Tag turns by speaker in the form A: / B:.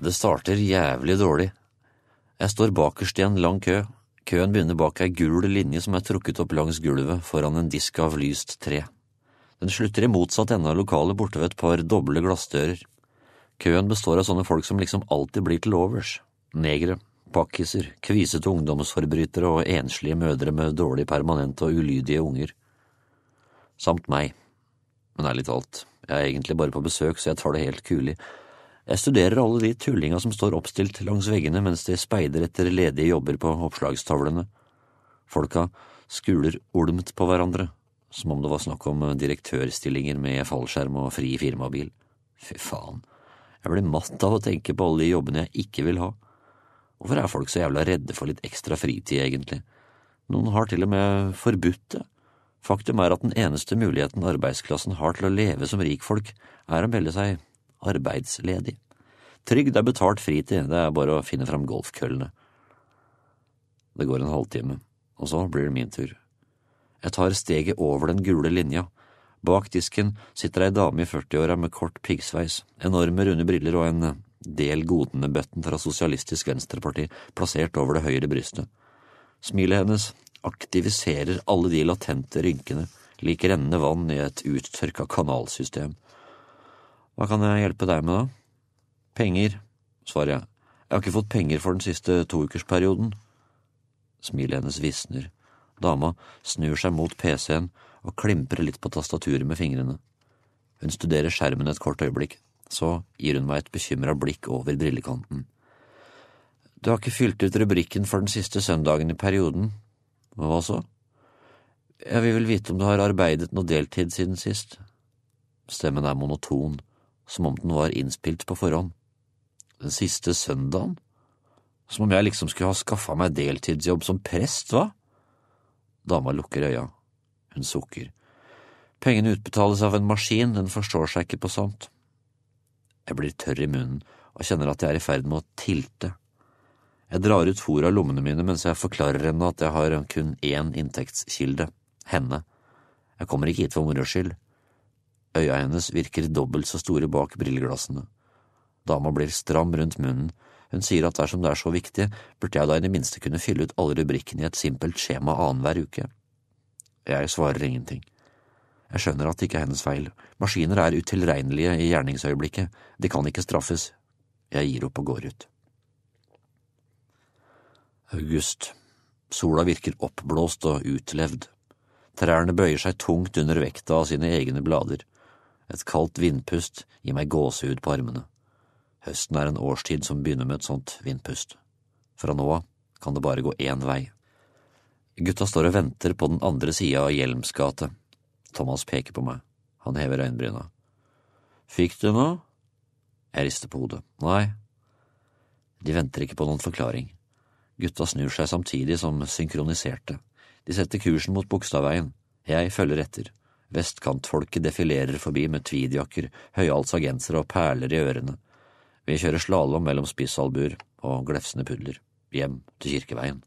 A: Det starter jævlig dårlig. Jeg står bakerst i en lang kø. Køen begynner bak ei gul linje som er trukket opp langs gulvet foran en disk av lyst tre. Den slutter i motsatt ende av lokalet borte ved et par doble glassdører. Køen består av sånne folk som liksom alltid blir til overs. Negere, pakkiser, kvisete ungdomsforbrytere og enslige mødre med dårlig permanente og ulydige unger. Samt meg. Men ærlig talt, jeg er egentlig bare på besøk, så jeg tar det helt kulig. Jeg studerer alle de tullinga som står oppstilt langs veggene mens de speider etter ledige jobber på oppslagstavlene. Folka skuler olmt på hverandre, som om det var snakk om direktørstillinger med fallskjerm og fri firmabil. Fy faen, jeg blir matt av å tenke på alle de jobbene jeg ikke vil ha. Hvorfor er folk så jævla redde for litt ekstra fritid, egentlig? Noen har til og med forbudt det. Faktum er at den eneste muligheten arbeidsklassen har til å leve som rikfolk, er å melde seg arbeidsledig. Trygd er betalt fritid, det er bare å finne fram golfkøllene. Det går en halvtime, og så blir det min tur. Jeg tar steget over den gule linja. Bak disken sitter ei dame i 40-åra med kort piggsveis, enorme runde briller og en del godene-button fra Sosialistisk Venstreparti plassert over det høyre brystet. Smilet hennes aktiviserer alle de latente rynkene, lik rennende vann i et uttørka kanalsystem. Hva kan jeg hjelpe deg med, da? Penger, svarer jeg. Jeg har ikke fått penger for den siste toukersperioden. Smilet hennes visner. Dama snur seg mot PC-en og klimprer litt på tastaturet med fingrene. Hun studerer skjermen et kort øyeblikk, så gir hun meg et bekymra blikk over brillekanten. Du har ikke fylt ut rubrikken for den siste søndagen i perioden. Hva så? Jeg vil vel vite om du har arbeidet noe deltid siden sist. Stemmen er monoton, som om den var innspilt på forhånd. Den siste søndagen? Som om jeg liksom skulle ha skaffa meg deltidsjobb som prest, hva? Dama lukker øya. Hun sukker. Pengene utbetales av en maskin, den forstår seg ikke på sånt. Jeg blir tørr i munnen og kjenner at jeg er i ferd med å tilte. Jeg drar ut fôret av lommene mine mens jeg forklarer henne at jeg har kun én inntektskilde, henne. Jeg kommer ikke hit for moro skyld. Øya hennes virker dobbelt så store bak brilleglassene. Dama blir stram rundt munnen. Hun sier at dersom det er så viktig, burde jeg da i det minste kunne fylle ut alle rubrikkene i et simpelt skjema annenhver uke. Jeg svarer ingenting. Jeg skjønner at det ikke er hennes feil. Maskiner er utilregnelige i gjerningsøyeblikket. De kan ikke straffes. Jeg gir opp og går ut. August. Sola virker oppblåst og utlevd. Trærne bøyer seg tungt under vekta av sine egne blader. Et kaldt vindpust gir meg gåsehud på armene. Høsten er en årstid som begynner med et sånt vindpust. Fra nå av kan det bare gå én vei. Gutta står og venter på den andre sida av Hjelms gate. Thomas peker på meg. Han hever øyenbryna. Fikk du noe? Jeg rister på hodet. Nei. De venter ikke på noen forklaring. Gutta snur seg samtidig som synkroniserte. De setter kursen mot Bogstadveien. Jeg følger etter. Vestkantfolket defilerer forbi med tweedjakker, høyhalsa gensere og perler i ørene. Vi kjører slalåm mellom spissalbuer og glefsende pudler, hjem til Kirkeveien.